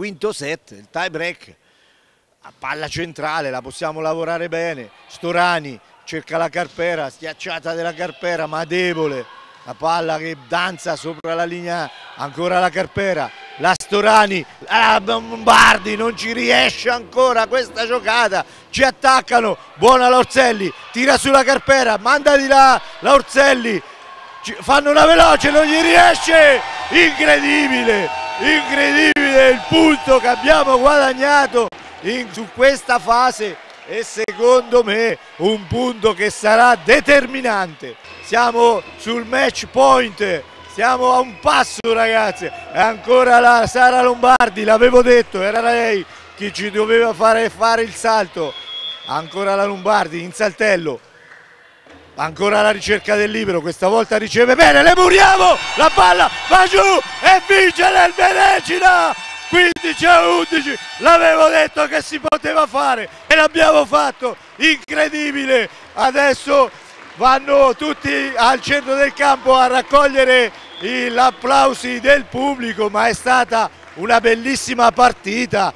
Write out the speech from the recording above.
quinto set, il tie break, a palla centrale, la possiamo lavorare bene, Storani cerca la Carpera, schiacciata della Carpera ma debole, la palla che danza sopra la linea, ancora la Carpera, la Storani, la Bombardi non ci riesce ancora questa giocata, ci attaccano, buona la Orselli, tira sulla Carpera, manda di là la Orselli, fanno una veloce, non gli riesce, incredibile, incredibile il punto che abbiamo guadagnato in, su questa fase e secondo me un punto che sarà determinante. Siamo sul match point, siamo a un passo ragazzi, e ancora la Sara Lombardi, l'avevo detto, era lei che ci doveva fare fare il salto, ancora la Lombardi in saltello, ancora la ricerca del libero, questa volta riceve bene, le muriamo, la palla va giù e vince nel Venecina! 15 a 11, l'avevo detto che si poteva fare e l'abbiamo fatto, incredibile, adesso vanno tutti al centro del campo a raccogliere gli applausi del pubblico, ma è stata una bellissima partita.